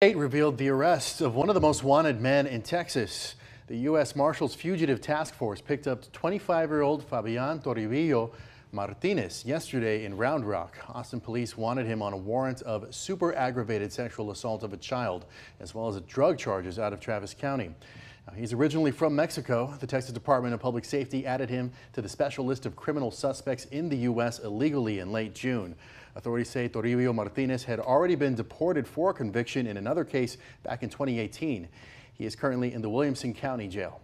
State revealed the arrest of one of the most wanted men in Texas. The U.S. Marshals Fugitive Task Force picked up 25-year-old Fabian Toribio Martinez yesterday in Round Rock. Austin police wanted him on a warrant of super aggravated sexual assault of a child, as well as drug charges out of Travis County. Now, he's originally from Mexico. The Texas Department of Public Safety added him to the special list of criminal suspects in the U.S. illegally in late June. Authorities say Toribio Martinez had already been deported for a conviction in another case back in 2018. He is currently in the Williamson County Jail.